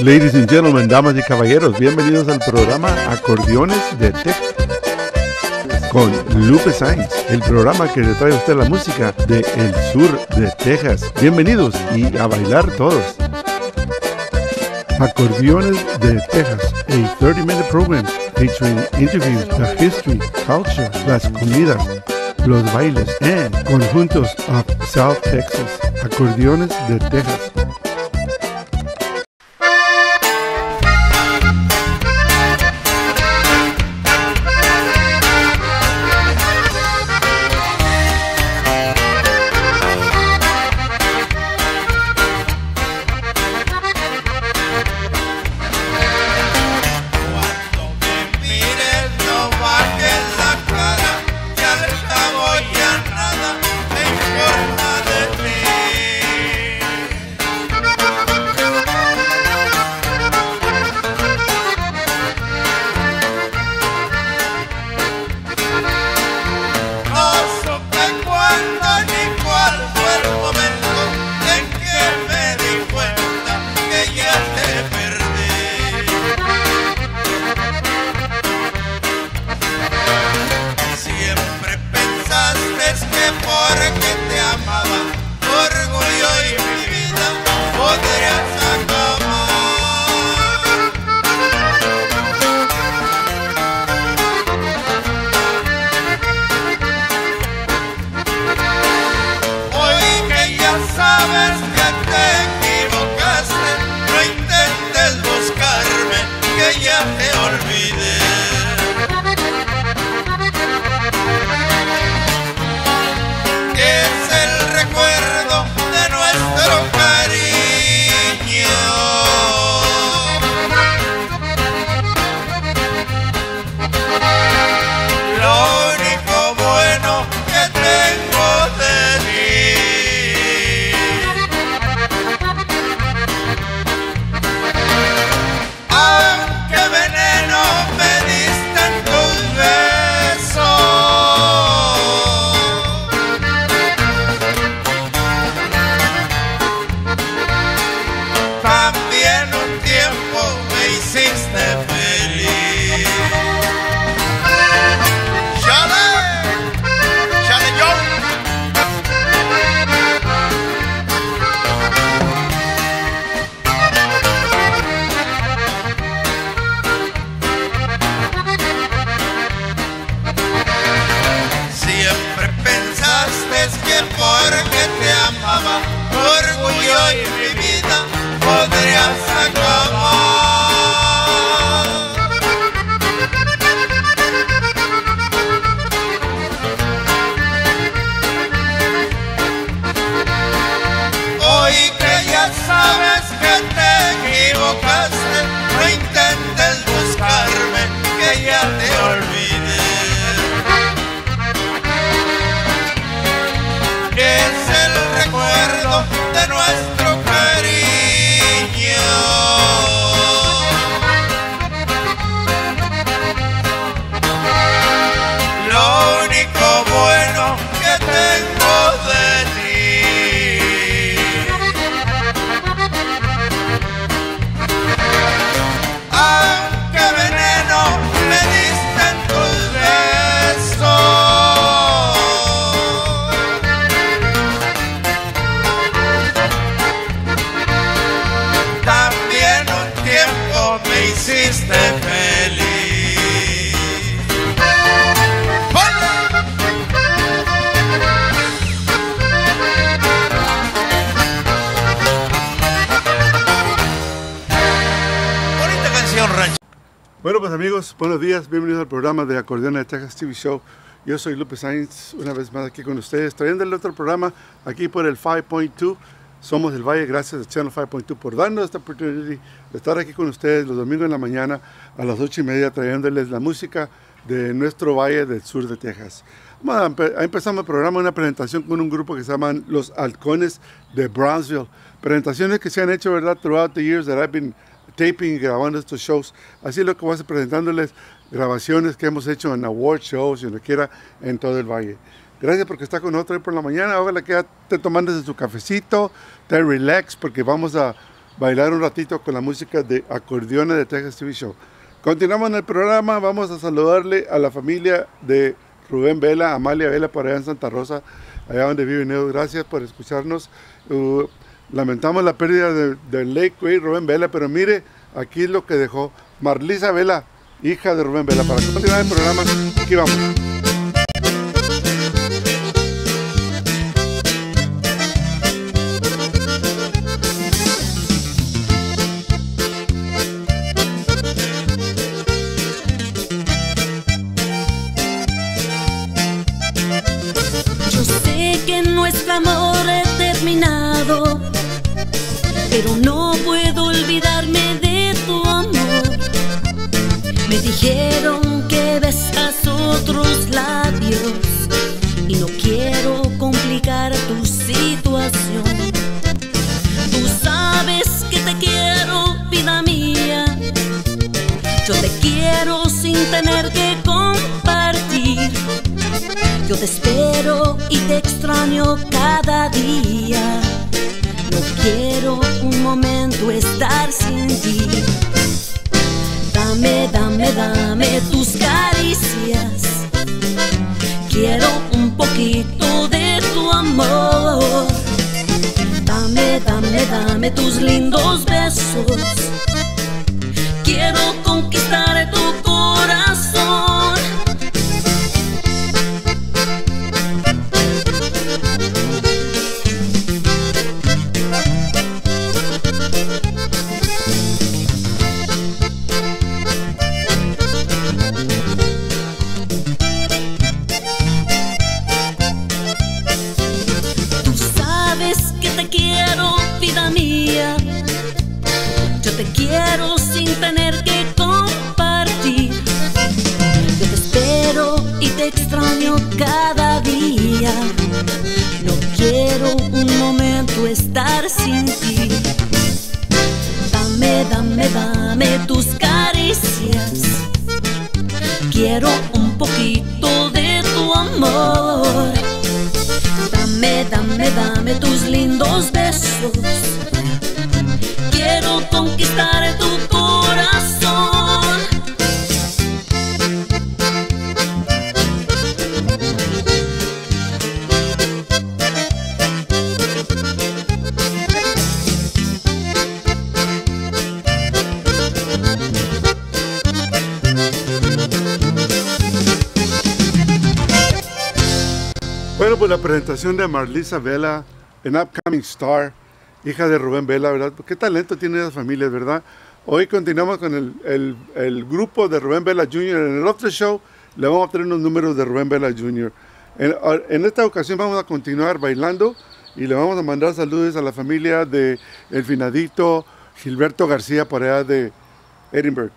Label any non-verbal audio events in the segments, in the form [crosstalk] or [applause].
Ladies and gentlemen, damas y caballeros, bienvenidos al programa Acordeones de Texas con Lupe Sainz, el programa que le trae a usted la música de el sur de Texas. Bienvenidos y a bailar todos. Acordeones de Texas, a 30-minute program featuring interviews, the history, culture, las comidas, los bailes and conjuntos of South Texas. Acordeones de Texas. Buenos días, bienvenidos al programa de Acordeones de Texas TV Show. Yo soy Lupe Sainz, una vez más aquí con ustedes, trayéndole otro programa aquí por el 5.2. Somos del Valle, gracias a Channel 5.2 por darnos esta oportunidad de estar aquí con ustedes los domingos en la mañana a las 8 y media, trayéndoles la música de nuestro valle del sur de Texas. Vamos a empe- a empezamos el programa, una presentación con un grupo que se llaman Los Halcones de Brownsville. Presentaciones que se han hecho, ¿verdad? Throughout the years that I've been taping y grabando estos shows. Así es lo que voy a estar presentándoles grabaciones que hemos hecho en award shows y donde quiera en todo el valle. Gracias porque está con nosotros hoy por la mañana. Ya esté tomándose su cafecito, esté relax porque vamos a bailar un ratito con la música de Acordeones de Texas TV Show. Continuamos en el programa, vamos a saludarle a la familia de Rubén Vela, Amalia Vela por allá en Santa Rosa, allá donde vive Neo. Gracias por escucharnos. Uh, lamentamos la pérdida de late great Rubén Vela, pero mire, aquí es lo que dejó Marlisa Vela, hija de Rubén Vela. Para continuar el programa, aquí vamos. Yo sé que nuestro amor ha terminado, pero no puedo olvidarme de tu amor. Me dijeron que besas otros labios y no quiero complicar tu situación. Tú sabes que te quiero, vida mía. Yo te quiero sin tener que compartir. Yo te espero y te extraño cada día. No quiero momento estar sin ti. Dame, dame, dame tus caricias. Quiero un poquito de tu amor. Dame, dame, dame tus lindos besos. Presentación de Marlisa Vela en Upcoming Star, hija de Rubén Vela, ¿verdad? Qué talento tiene esas familias, ¿verdad? Hoy continuamos con el, el- el grupo de Rubén Vela Jr. En el otro show le vamos a tener unos números de Rubén Vela Jr. En, en esta ocasión vamos a continuar bailando y le vamos a mandar saludos a la familia de el finadito Gilberto García por allá de Edinburgh.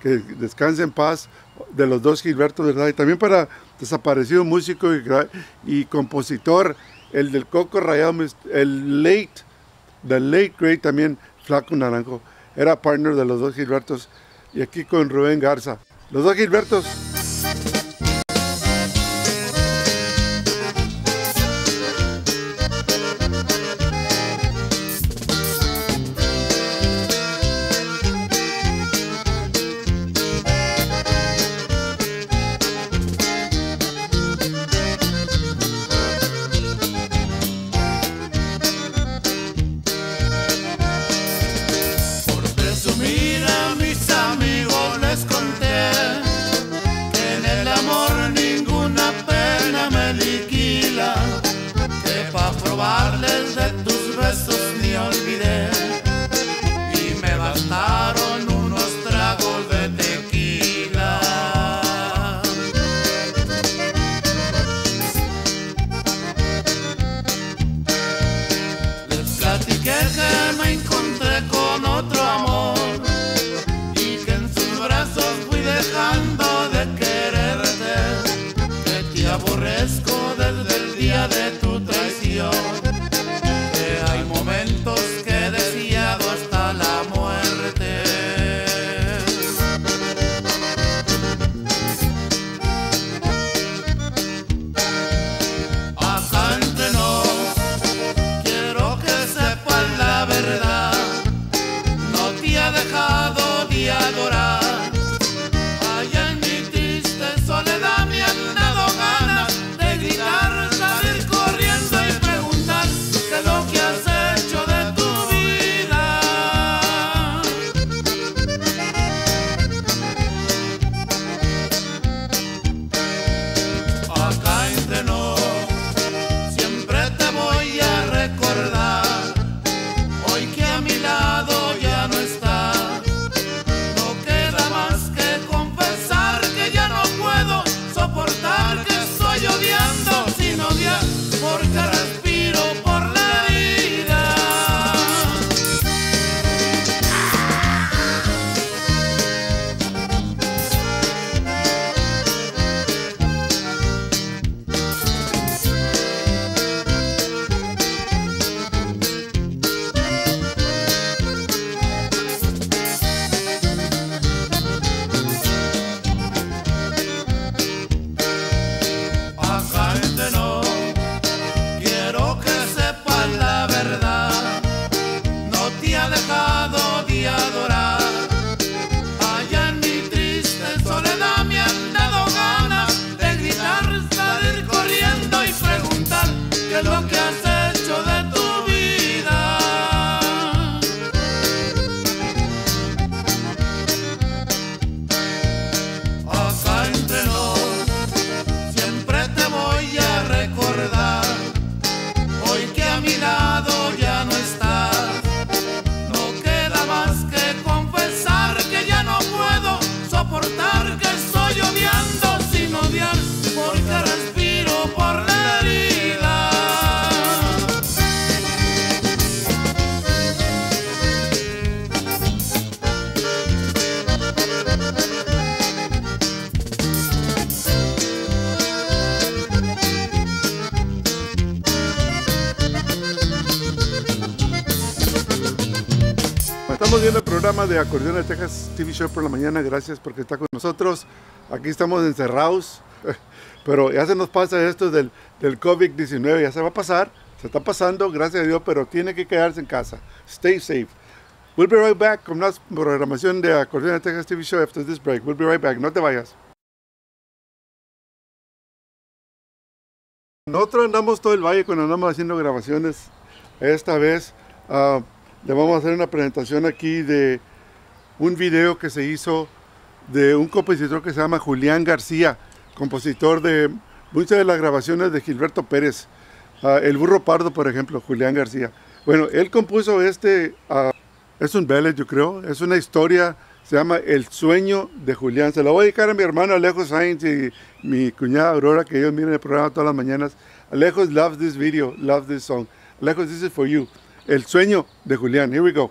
Que descanse en paz de los dos Gilbertos, ¿verdad? Y también para desaparecido músico y, compositor, el del Coco Rayado, el late, the late great también, Flaco Naranjo. Era partner de los dos Gilbertos. Y aquí con Rubén Garza. Los dos Gilbertos. El programa de Acordeón de Texas TV Show por la mañana. Gracias porque está con nosotros. Aquí estamos encerrados, [laughs] pero ya se nos pasa esto del, del COVID-19. Ya se va a pasar, se está pasando, gracias a Dios, pero tiene que quedarse en casa. Stay safe. We'll be right back con más programación de Acordeón de Texas TV Show after this break. We'll be right back. No te vayas. Nosotros andamos todo el valle cuando andamos haciendo grabaciones. Esta vez ah, le vamos a hacer una presentación aquí de un video que se hizo de un compositor que se llama Julián García, compositor de muchas de las grabaciones de Gilberto Pérez. Ah, el burro pardo, por ejemplo, Julián García. Bueno, él compuso este, ah, es un ballet, yo creo, es una historia, se llama El sueño de Julián. Se lo voy a dedicar a mi hermano Alejo Sainz y mi cuñada Aurora, que ellos miran el programa todas las mañanas. Alejos loves this video, loves this song. Alejos, this is for you. El sueño de Julián. Here we go.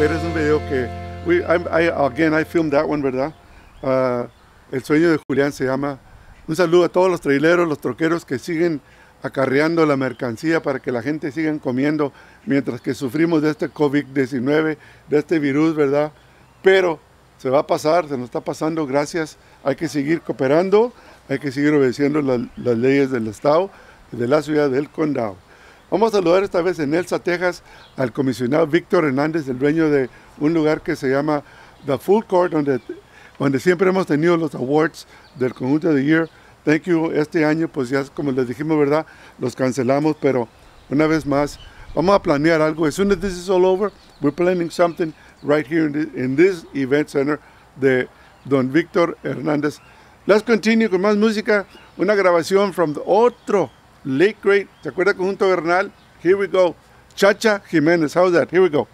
Gilberto Pérez, un video que, we, I, again, I filmed that one, ¿verdad? Uh, el sueño de Julián se llama. Un saludo a todos los traileros, los troqueros que siguen acarreando la mercancía para que la gente siga comiendo mientras que sufrimos de este COVID-19, de este virus, ¿verdad? Pero se va a pasar, se nos está pasando, gracias. Hay que seguir cooperando, hay que seguir obedeciendo la- las leyes del Estado, de la ciudad del condado. Vamos a saludar esta vez en Elsa, Texas, al comisionado Víctor Hernández, el dueño de un lugar que se llama The Full Court, donde, donde siempre hemos tenido los awards del conjunto de Year. Thank you. Este año, pues ya como les dijimos, ¿verdad? Los cancelamos, pero una vez más, vamos a planear algo. As soon as this is all over, we're planning something right here in, thi- in this event center de Don Víctor Hernández. Let's continue con más música. Una grabación from the otro late great, ¿se acuerda conjunto Bernal? Here we go. Chacha Jiménez. How's that? Here we go.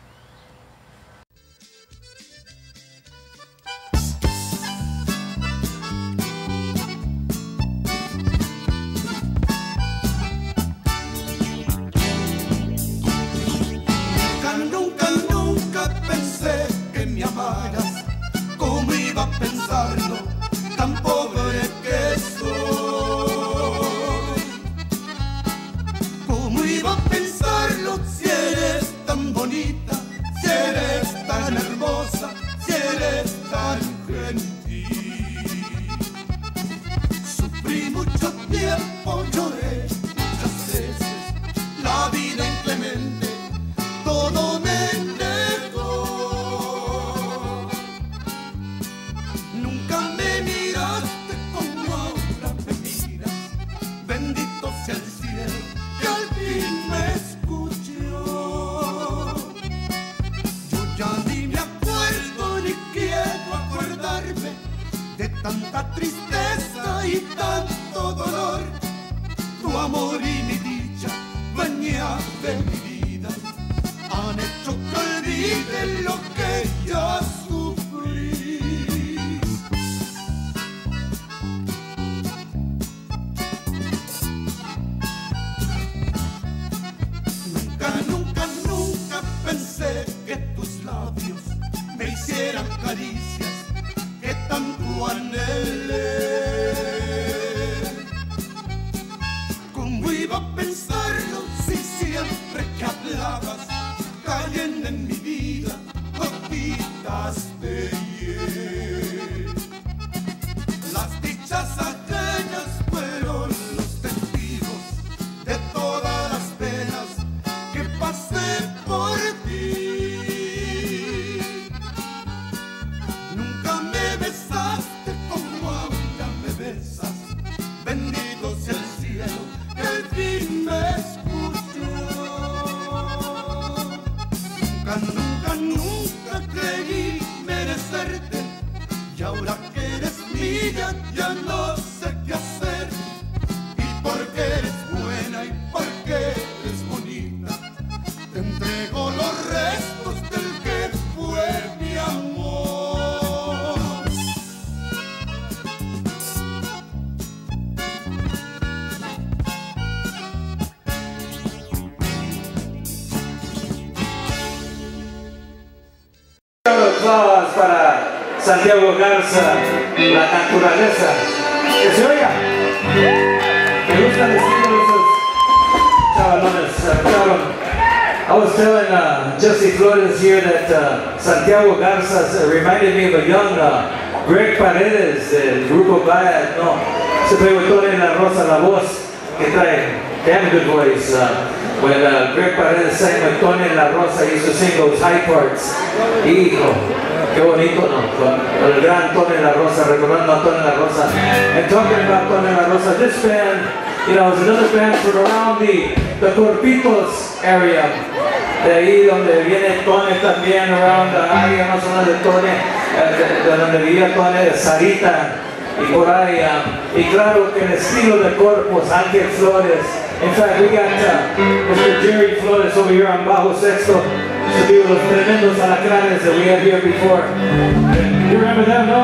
Jesse Flores here that uh, Santiago Garza uh, reminded me of a young uh, Greg Paredes del grupo Bad, no, se preguntó en la Rosa la voz que trae, damn good voice. Uh, when uh, Greg Paredes sang with Tony La Rosa, he used to sing those high parts. Hijo, qué bonito, ¿no? El gran Tony La Rosa, recordando a Tony La Rosa. And talking about Tony La Rosa, this band, you know, is another band from around the, the Corpitos area. De ahí donde viene Tony también, around the área más o menos de Tony, eh, de, de donde vivía Tony, de Sarita y por ahí. uh, y claro que el estilo de Corpus, Ángel Flores. In fact, we got uh, Mr. Jerry Flores over here on Bajo Sexto to be los tremendos alacranes that we had here before. You remember them, no?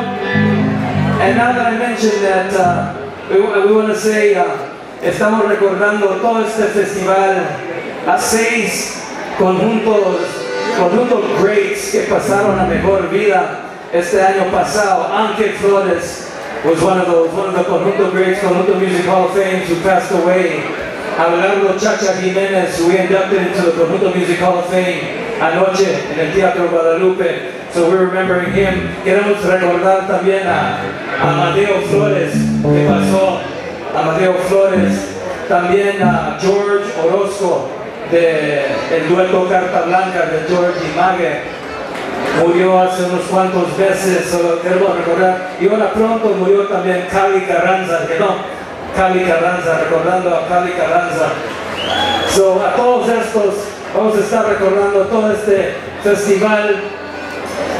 And now that I mentioned that, uh, we, we want to say, uh, estamos recordando todo este festival, a seis conjuntos conjunto greats que pasaron a mejor vida este año pasado. Ángel Flores was one of those, one of the conjunto greats, conjunto music hall of fame who passed away. Abelardo Chacha Jimenez, who we inducted into the conjunto music hall of fame anoche en el Teatro Guadalupe. So we're remembering him. Queremos recordar también a Amadeo Flores, que pasó. Amadeo Flores. También a George Orozco, de el dueto Carta Blanca de George y. Murió hace unos cuantos meses, solo queremos recordar. Y ahora pronto murió también Cali Carranza, que no, Cali Carranza, recordando a Cali Carranza. So, a todos estos vamos a estar recordando todo este festival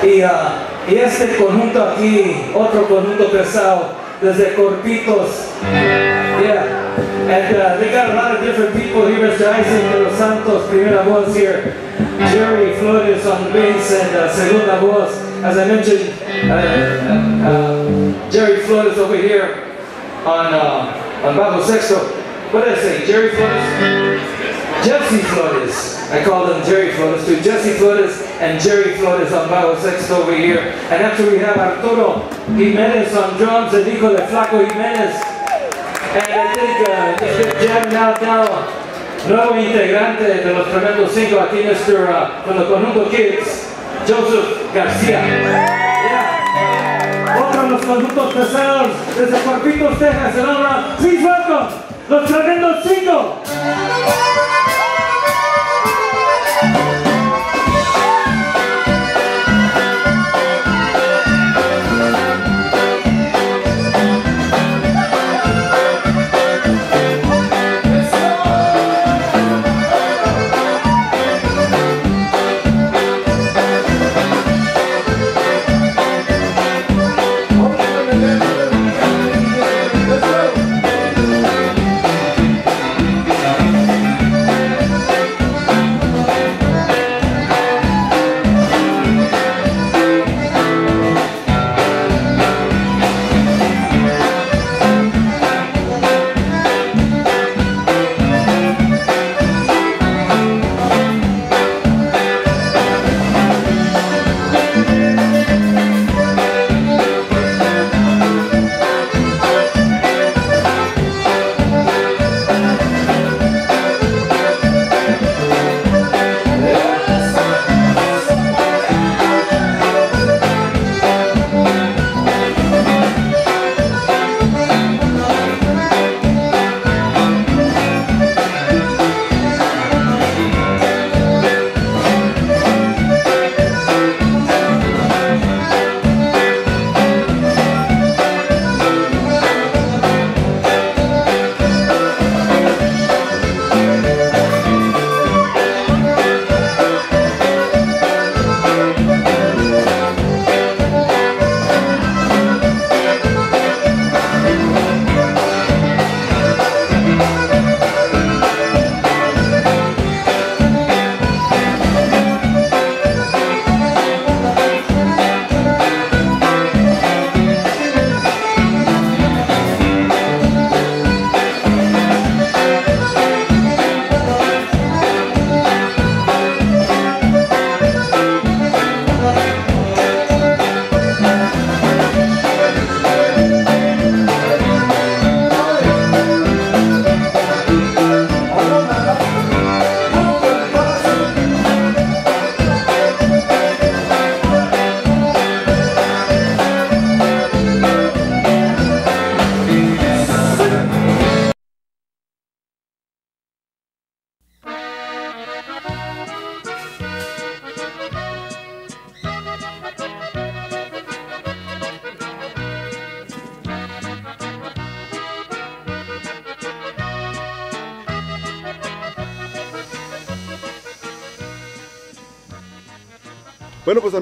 y, ah, y este conjunto aquí, otro conjunto pesado, desde Corpitos. Yeah. And uh, they got a lot of different people here. Mr. Isaac de los Santos, primera voz here. Jerry Flores on the bass and uh, segunda voz. As I mentioned, uh, uh, Jerry Flores over here on, uh, on bajo sexto. What did I say? Jerry Flores? Jesse Flores. I call them Jerry Flores too. Jesse Flores and Jerry Flores on bajo sexto over here. And after we have Arturo Jimenez on drums, el hijo de Flaco Jimenez. And I think uh, jamming out now. Nuevo integrante de los tremendos cinco aquí, Mr. Uh, from the Conjunto Kids, Joseph García. Yeah. Otro de los conjuntos pesados desde Corpitos, Texas, el honra. Please welcome los tremendos cinco.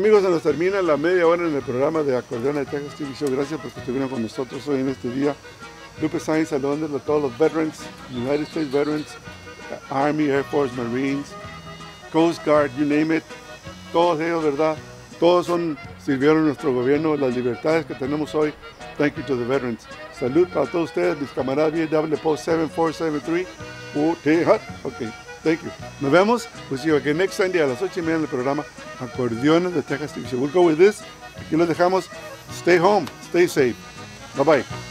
Amigos, se nos termina la media hora en el programa de Acordeón de Texas TV Show. Gracias por que estuvieron con nosotros hoy en este día. Lupe Sainz, saludos a todos los veterans, United States veterans, Army, Air Force, Marines, Coast Guard, you name it. Todos ellos, ¿verdad? Todos son, sirvieron a nuestro gobierno, las libertades que tenemos hoy. Thank you to the veterans. Salud para todos ustedes, mis camaradas VW Post 7473. Uh, okay. Thank you. Nos vemos. We'll see you again next Sunday a las 8 y media en el programa Acordeones de Texas TV. We'll go with this. Aquí los dejamos. Stay home. Stay safe. Bye bye.